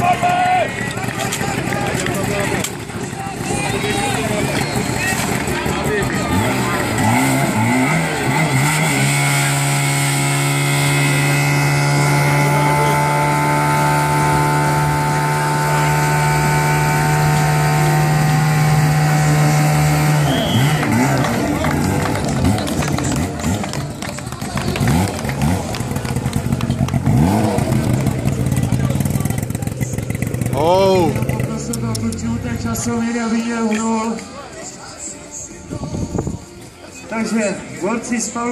come Superman! Oh. To se na té časově neviděl nul. Takže borci spolu.